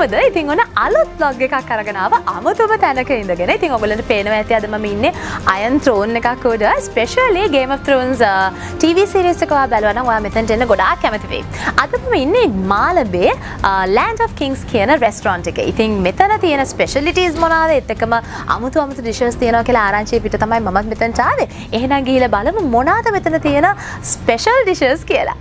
ඉතින් ඔන්න අලුත් බ්ලොග් එකක් කරගෙනාව අමුතුම තැනක ඉඳගෙන ඉතින් ඔබලට පේනවා ඇති අදම ඉන්නේ අයන් ත්‍රෝන් එකක් උඩ specially game of Thrones uh, TV series එක ඔයා බලනවා නම් ඔයා මෙතනට එන්න ගොඩාක් කැමති වෙයි. අද මම ඉන්නේ Malabe uh, Land of Kings කියන රෙස්ටෝරන්ට් එකේ. ඉතින් මෙතන තියෙන ස්පෙෂලිටිස් මොනවාද? ඒත් එක්කම අමුතු අමුතු ඩිෂස් තියෙනවා කියලා ආරංචිය පිට තමයි මමත් මෙතනට ආවේ. එහෙනම් ගිහිල්ලා බලමු මොනවාද මෙතන තියෙන ස්පෙෂල් ඩිෂස් කියලා.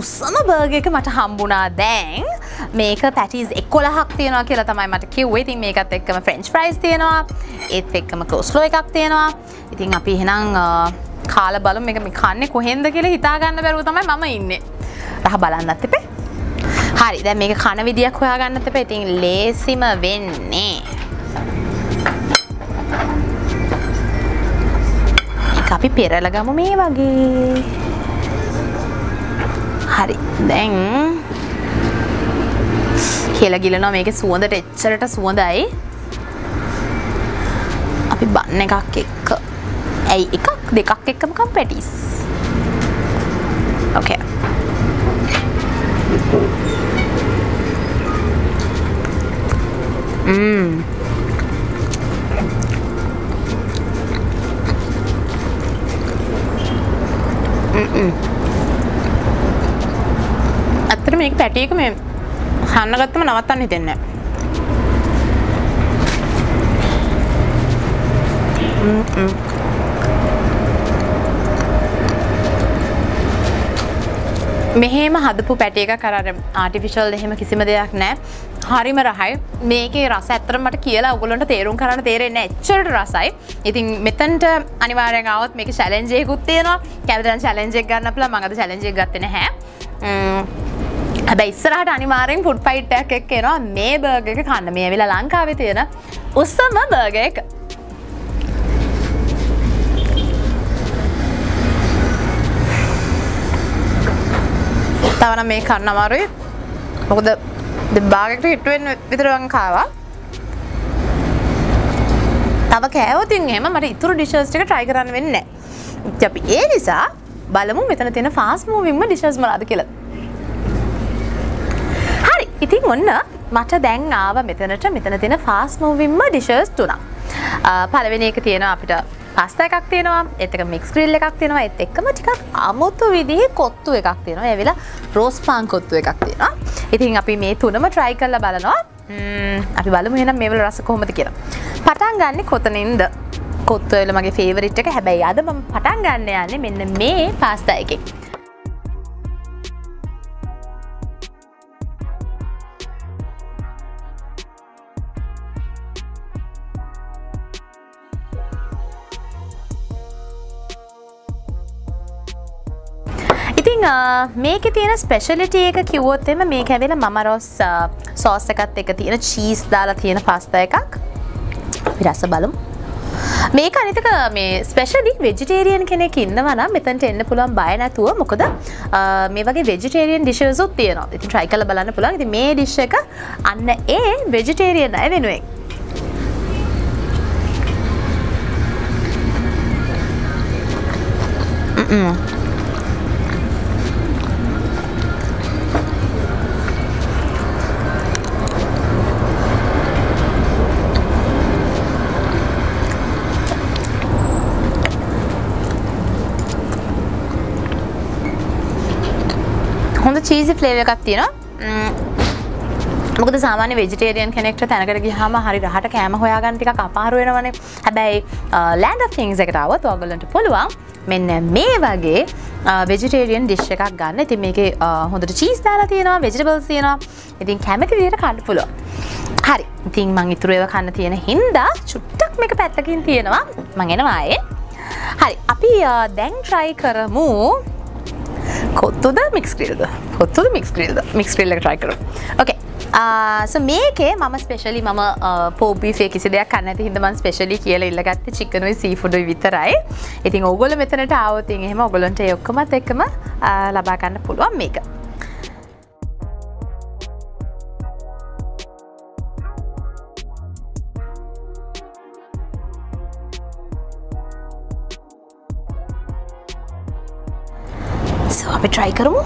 උස්සම බර්ග එක මට හම්බුණා දැන්. මේක පැටිස් එක්කොලහක් තියෙනවා කියලා තමයි මට කිව්වේ. ඉතින් මේකත් එක්කම ෆ්‍රෙන්ච් ෆ්‍රයිස් තියෙනවා. ඒත් එක්කම කෝස්ලෝ එකක් තියෙනවා. ඉතින් අපි එහෙනම් කාල බලමු. මේක මේ කන්නේ කොහෙන්ද කියලා හිතා ගන්න බැරුව තමයි මම ඉන්නේ. රහ බලන්නත් එපේ. හරි. දැන් මේක කන විදියක් හොයාගන්නත් එපේ. ඉතින් ලේසිම වෙන්නේ. මේක අපි පෙරලා ගමු මේ වගේ. හරි. දැන් කියලා ගිලනවා මේක සුවඳට එච්චරට සුවඳයි. අපි බන්න එකක් එක්ක. ඇයි එකක්? දෙකක් එක්කමකම් පැටිස් ඕකේ Mm. Mm-mm. ඇත්තට මේක පැටියක මේ හන්න ගත්තම නවත්තන්න හිතෙන්නේ මෙහෙම හදපු පැටිය එක කර ආටිෆිශල් එහෙම කිසිම දෙයක් නෑ හරිම රහයි. මේකේ රස ඇත්තර මට කියලා ඔගුලන්ට තේරුම් කරන්න තේරෙන්න එච්චරට රසයි. ඉතින් මෙතන්ට අනිවාරයගාවත් මේක ශලෙන්ජයකුත් තියෙනවා. කැවිදන් ශලෙන්ජෙක් ගන්න පලා මඟද ශලෙන්ජෙක් ගත්තන හැ හැබැ ඉස්සරහට අනිවාරෙන් පුඩ් පයිට්ටයක් එක් එනවා. මේ බර්ග එක කන්න. මේ වෙලා ලංකාව තියෙන උස්සම බර්ග එක. තවන මේ කන්න අමාරුයි. මොකද දෙබාගකට හිටුවෙන් විතරවන් කාවා තව කෑවතින් එම මට ඉතුරු ඩිශස්ටික ට්‍රයි කරන්න වෙන්න අපි ඒ නිසා බලමු මෙතන තියෙන ෆාස් මූවින්ම ඩිශස් මලාද කියලා. හරි ඉතින් ඔන්න මට දැන් ආව මෙතනට මෙතන තියෙන ෆාස් මූවින්ම ඩිශස් තුනක්. පළවෙනි එක තියෙනවා අපිට පස්ත එකක් තියෙනවා එතක මික්ස් ග්‍රිල් එකක් තියෙනවා එත් එක්කම ටිකක් අමුතු විදිහේ කොත්තු එකක් තියෙනවා. ඇවිලා රෝස් පාන් කොත්තු එකක් තියෙනවා. ඉතින් අපි මේ තුනම ට්‍රයි කරලා බලනවා. අපි බලමු එහෙනම් මේවල රස කොහොමද කියලා. පටන් ගන්න කොතනින්ද? කොත්තුවල මගේ ෆේවරිට් එක. හැබැයි අද මම පටන් ගන්න යන්නේ මෙන්න මේ පාස්තා එකෙන් මේක තියෙන ස්පෙශලිට එක කිව්වොත්තෙම මේ ඇවෙල මමරොස් සෝස් එකත් එක තියෙන චීස් දාලා තියෙන පස්ත එකක්. විරස බලමු. මේක අනිතක මේ ස්පෙශලි වෙජිටේරියන් කෙනෙක් ඉන්නවනම් මෙතන්ට එන්න පුළුවන් බය නැතුව. මොකද මේ වගේ වෙජිටේරියන් ඩිෂසුත් තියෙනවා. ඉතින් ට්‍රයි කල බලන්න පුළුවන්. ඉතින් මේ ඩිෂ් එක අන්න ඒ වෙජිටේරියන් අය වෙනුවෙන්. Mm-mm. චීසි ෆ්ලේව එකක් තියෙනවා මොකද සාමාන්‍ය වෙජිටේරියන් කෙනෙක්ට තැනකට ගියාම හරි රහට කෑම හොයාගන්න ටිකක් අපාරු වෙනවනේ. හැබැයි ලෑන්ඩ් ඔෆ් කිංස් එකට આવොත් ඔයගොල්ලන්ට පුළුවන් මෙන්න මේ වගේ වෙජිටේරියන් ඩිෂ් එකක් ගන්න. ඉතින් මේකේ හොඳට චීස් දාලා තියෙනවා, වෙජිටබල්ස් තියෙනවා. ඉතින් කැමති විදිහට කන්න පුළුවන්. හරි. ඉතින් මං ඉතුරු ඒවා කන්න තියෙන හින්දා චුට්ටක් මේක පැත්තකින් තියෙනවා. මං එනවා ආයේ. හරි. අපි දැන් try කරමු කොත්තුද මික්ස් ක්‍රිල්ද කොත්තුද මික්ස් ක්‍රිල්ද මික්ස් ක්‍රිල්ල ට්‍රයි කරු ඕකේ මේකේ මම ස්පෙශලි මම uh, පෝබිේ කිසි දෙයක් කන්න හිදමන් ස්පෙශලි කියල ඉල්ලගත්ත චිකනුයි සීෆුඩ විතරයි. ඉතින් ඔගොල මෙතනට අවතින් එහෙම ඔගොලොන්ට යොක්කමත් එක්කම uh, ලබාගන්න පුළුවන් මේක. අපි ට්‍රයි කරමු.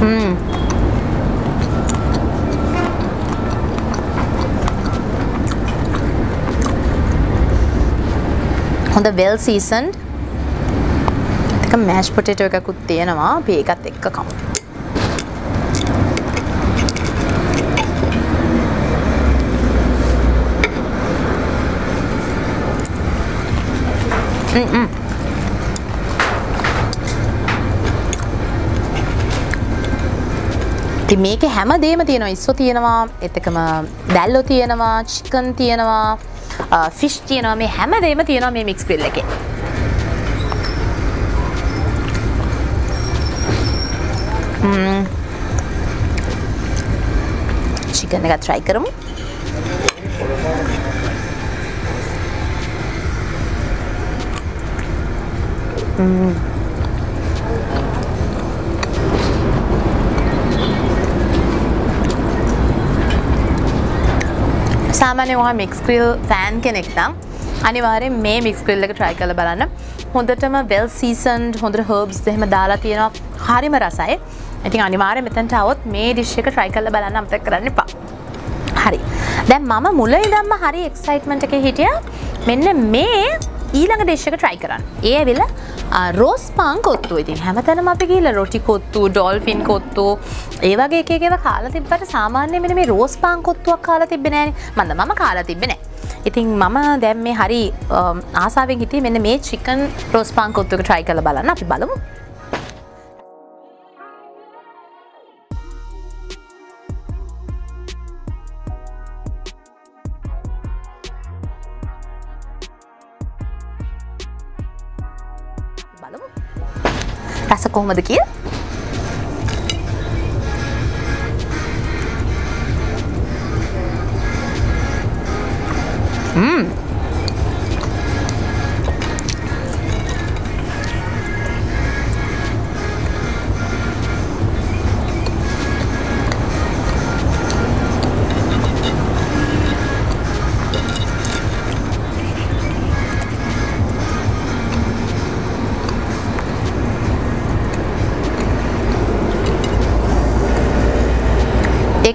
Hmm. හොඳ වෙල් සීසන්් එක මෑෂ් පොටේටෝ එකකුත් තියෙනවා. අපි ඒකත් එක්ක කමු ති මේක හැම දේම තියෙනවා. ඉස්සෝ තියෙනවා එතකම දැල්ලෝ තියෙනවා චිකන් තියෙනවා ෆිෂ් තියෙනවා. මේ හැම දේම තියෙනවා මේ මික්ස් ග්‍රිල් එකේ. චිකන් එක ට්‍රයි කරමු. සාමාන්‍ය වා මික්ස් ක්‍රිල් ෆෑන් කෙනෙක් නම් අනිවාරෙන් මේ මික්ස් ක්‍රිල් එක ට්‍රයි කළ බලන්න. හොඳටම වෙල් සීසන්් හොඳ හර්බ්ස් දෙහෙම දාලා තියෙනවා. හරිම රසයි. ඉතින් අනිවාරය මෙතැන්ට අවොත් මේ දිශ්ක ට්‍රයි කල්ල බලන්න අමතක් කරන්න එපා. හරි. දැන් මම මුල ඉදම්ම හරි එක්සයිට්මට එක හිටිය. මෙන්න මේ ඊළඟ දේශක ට්‍රයි කරන්න. ඒ ඇවිල රෝස් පාන් කොත්තු ඉතින් හැමතැනම අපි ගිහිල්ලා රොටි කොත්තු, ඩොල්ෆින් කොත්තු ඒ වගේ එක එකව කාලා තිබ්බට සාමාන්‍යයෙන් මෙන්න මේ රෝස් පාන් කොත්තුවක් කාලා තිබ්බේ නෑනේ. මන්ද මම කාලා තිබ්බේ නෑ. ඉතින් මම දැන් මේ හරි ආසාවෙන් හිටියේ මෙන්න මේ චිකන් රෝස් පාන් කොත්තු එක try කරලා බලන්න අපි බලමු. කොහොමද කිය?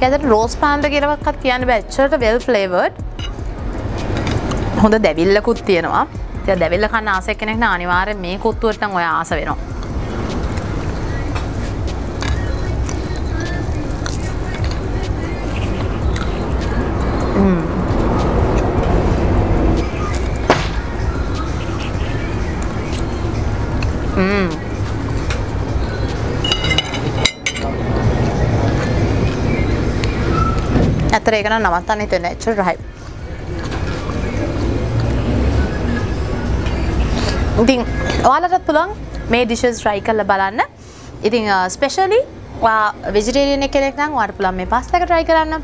ඒක ඇතට රෝස් පාන්ද කියලවක්ත් කියන්න බැච්චට වෙල් ෆලේවර්ඩ් හොඳ දැවිල්ලකුත් තියෙනවා. තිය දැවිල්ල කන්න ආසෙක් කෙනෙක් අනිවාරය මේ කොත්තුවටන් ඔය ආස වෙනවා. ඇතර ඒකන නවත්තන්න හිතෙන එච්ච රහයි. ඉතින් ඔයාලටත් පුළන් මේ ඩිෂස් රයි කල්ල බලන්න. ඉතිං ස්පෙශලි විජිටේරියන කෙනෙක් නම් වාට පුළන් මේ පස්සක ට්‍රයි කරන්න.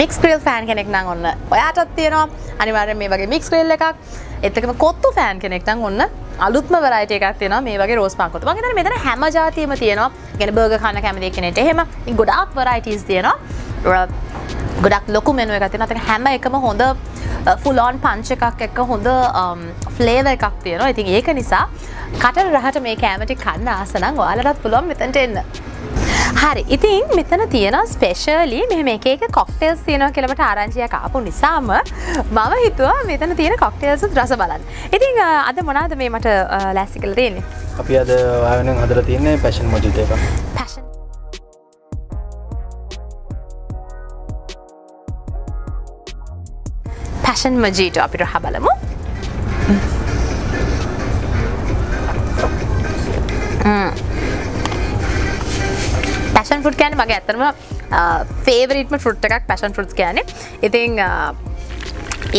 මික්ස් ක්‍රල් ෆෑන් කෙනෙක් නම් ඔන්න ඔයාටත් තියෙනවා. අනිවාරය මේ වගේ මික්ස් ක්‍රල් එකක්. එතකම කොත්තු ෆෑන් කෙනෙක් නම් ඔන්න අලුත්ම වරයිට එකක් තියෙන මේ වගේ රෝස් පාකොත වගේ මෙතන හැම ජාතියම තියෙනවා. ගෙන බර්ග කන්න කැමති කෙනෙට එහෙම. ගොඩාක් වරයිටස් තියෙනවා. ගොඩක් ලොකු මෙනුව එක තින හැම එකම හොඳ ෆුලෝන් පංච එකක් එක්ක හොඳ ෆ්ලේව එකක් තියෙනවා. ඉතින් ඒක නිසා කට රහට මේ කෑමටි කන්න ආසනං ඔයාලටත් පුළුවන් මෙතැන්ට එන්න. හරි. ඉතින් මෙතන තියෙන ස්පේශලි මෙහම එක එක කොක්ටේල්ස් තියෙනවා කෙලට ආරංචියක් ආපු නිසාම මම හිතුව මෙතන තියෙන කොක්ටේල්සු රස බලන්න. ඉතින් අද මොනාද මේ මට ලැස්සිකල තියෙන්නේ? අපි අද ආයන හදර තියන්නේ පැෂන් මොජිත පැෂන් මජීට අපිට හ බලමු පැෂන් ෆුට් කෑන මගේ ඇතරම ෆේවරිටම ෆෘට් එකක් පැෂන් ෆෘට් කියන ඉතිං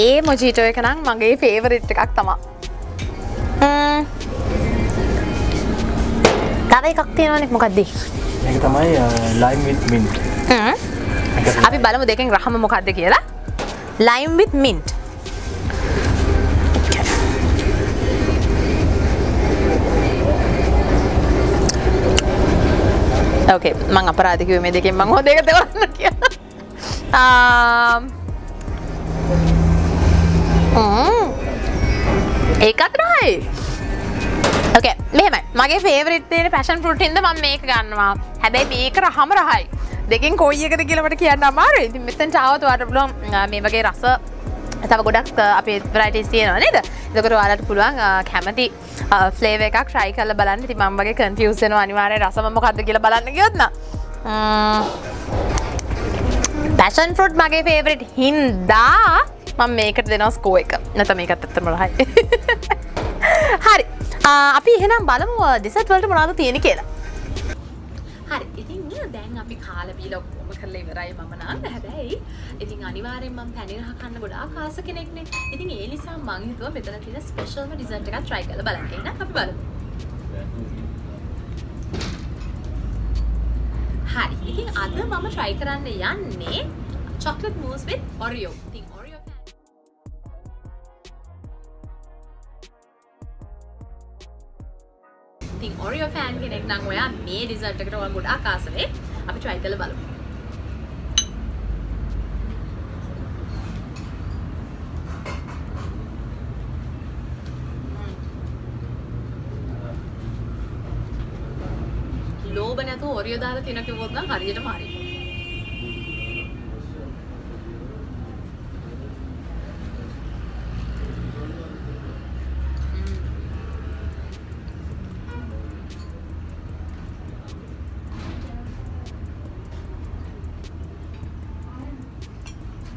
ඒ මොජීටෝ එක නම් මගේ ෆේවරිට් එකක් තමා. තව එකක් තියෙනවනෙක් මොකක්දී තමයි ලයිම් අපි බලමු දෙකින් රහම මොකක්ද කියලා. ලයිම් with mint ඕකේ මං අපරාධිකව මේ දෙකින් මං හෝ දෙක දෙවන්න කිය ඒකත් රයි ඕකේ මෙහෙමයි. මගේ ෆේවරිට් තියෙන පැෂන් ෆෘටින්ද මම මේක ගන්නවා. හැබැයි මේක රහම රහයි. දෙකින් කොයියකට කියලට කියන්න අමාරු ඉති මෙතන් ටාවත් වාට පුලොම් මේ වගේ රස තව ගොඩක් uh, අපේ ප්‍රයිටස් තියෙනවා නේද? එතකට වාලට පුළුවන් කැමති ෆ්ලේව එකක් ට්‍රයි කල බලන්න. ති මම් වගේ කන්ෆියසන අනිවාරය රසම මොකක්ද කියල බලන්න ගයොත්න පැෂන් ෆෘට් මගේ ෆේවරිට් හින්දා මම මේකට දෙනවා ස්කෝ එක. නැත මේකත් ඇත්තම රහයි. හරි. අපි එහෙනම් බලමු දෙසත් වලට මොනාද තියෙන කියලා. හරි. ඉතින් දැන් අපි කාලබීල ඔක්කොම කරලා ඉවරයි මම නම් හැබැයි ඉතින් අනිවාර්යෙන් මම පැණි රහ කන්න ගොඩාක් ආස කෙනෙක්නේ. ඉතින් ඒ නිසා මං හිතුවා මෙතන තියෙන ස්පෙෂල්ම ඩිසර්ට් එකක් try කරලා බලන්න. එහෙනම් අපි බලමු. හරි. ඉතින් අද මම try කරන්න යන්නේ chocolate mousse with oreo. ඉතින් oreo ඉතින් ඔරියෝ ෆෑන් කෙනෙක් නම් ඔයා මේ ඩිසර්ට් එකට ඔයා ගොඩාක් ආසනේ අපි try කරලා බලමු. ලෝබ නැතුව ඔරියෝ දාලා තියන කිව්වොත් නම් හරියටම හරි.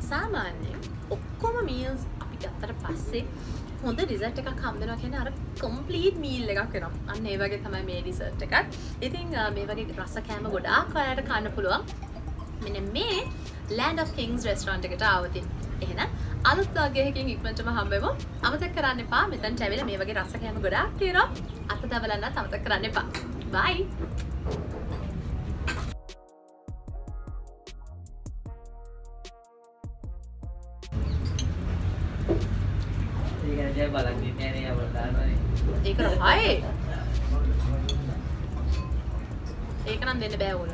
සාමාන්‍යයෙන් ඔක්කොම මීල්ස් අපි ගත්තට පස්සේ හොඳ ඩිසර්ට් එකක් හම්බෙනවා කියන්නේ අර කම්ප්ලීට් මීල් එකක් වෙනවා. අන්න ඒ වගේ තමයි මේ ඩිසර්ට් එකත්. ඉතින් මේ වගේ රස කෑම ගොඩාක් ඔයාලට කන්න පුළුවන්. මෙන්න මේ Land of Kings restaurant එකට ආවොත් එහෙනම් අලුත් වගේකින් ඉක්මනටම හම්බෙමු. අමතක කරන්න එපා. මෙතනට ඇවිල්ලා මේ වගේ රස කෑම ගොඩාක් තියෙනවා. අත දවලන්නත් අමතක කරන්න එපා. බයි. ඒක රහයි. ඒක නම් දෙන්න බෑ ඕන.